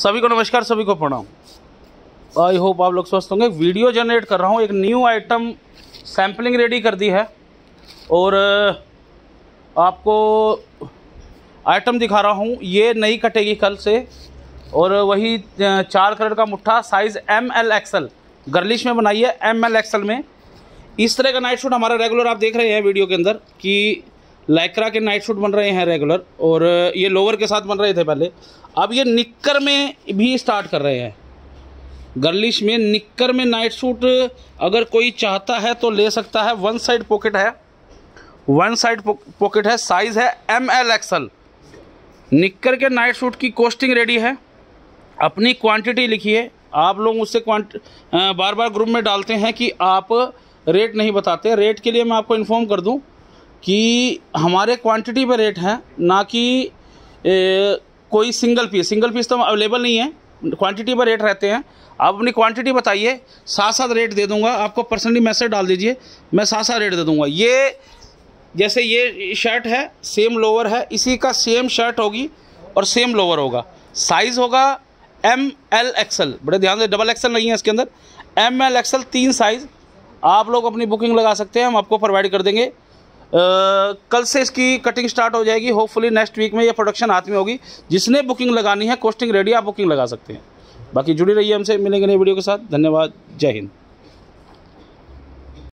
सभी को नमस्कार, सभी को प्रणाम। आई होप आप लोग स्वस्थ होंगे। वीडियो जनरेट कर रहा हूँ। एक न्यू आइटम सैम्पलिंग रेडी कर दी है। और आपको आइटम दिखा रहा हूँ। ये नई कटेगी कल से। और वही चार कलर का मुट्ठा size M L XL girlish में बनाई है एम एल एक्सएल में। इस तरह का नाइट शूट हमारा रेगुलर आप देख रहे हैं वीडियो के अंदर कि लाइक्रा के नाइट सूट बन रहे हैं रेगुलर और ये लोअर के साथ बन रहे थे पहले। अब ये निक्कर में भी स्टार्ट कर रहे हैं। गर्लिश में निक्कर में नाइट सूट अगर कोई चाहता है तो ले सकता है। वन साइड पॉकेट है। वन साइड पॉकेट है। साइज़ है एम एल एक्सल निक्कर के नाइट सूट की कॉस्टिंग रेडी है। अपनी क्वांटिटी लिखिए। आप लोग मुझसे बार बार ग्रुप में डालते हैं कि आप रेट नहीं बताते। रेट के लिए मैं आपको इन्फॉर्म कर दूँ। कि हमारे क्वांटिटी पे रेट है ना कि ए, कोई सिंगल पीस सिंगल पीस तो अवेलेबल नहीं है क्वांटिटी पर रेट रहते हैं। आप अपनी क्वांटिटी बताइए साथ साथ रेट दे दूँगा। आपको पर्सनली मैसेज डाल दीजिए मैं साथ साथ रेट दे दूँगा। ये जैसे ये शर्ट है सेम लोअर है इसी का सेम शर्ट होगी और सेम लोअर होगा। साइज़ होगा एम एल एक्सएल बड़े ध्यान से डबल एक्सएल नहीं है इसके अंदर। एम एल एक्सएल तीन साइज़ आप लोग अपनी बुकिंग लगा सकते हैं हम आपको प्रोवाइड कर देंगे। कल से इसकी कटिंग स्टार्ट हो जाएगी। होपफुली नेक्स्ट वीक में ये प्रोडक्शन हाथ में होगी। जिसने बुकिंग लगानी है कोस्टिंग रेडी आप बुकिंग लगा सकते हैं। बाकी जुड़ी रहिए हमसे, मिलेंगे नई वीडियो के साथ। धन्यवाद। जय हिंद।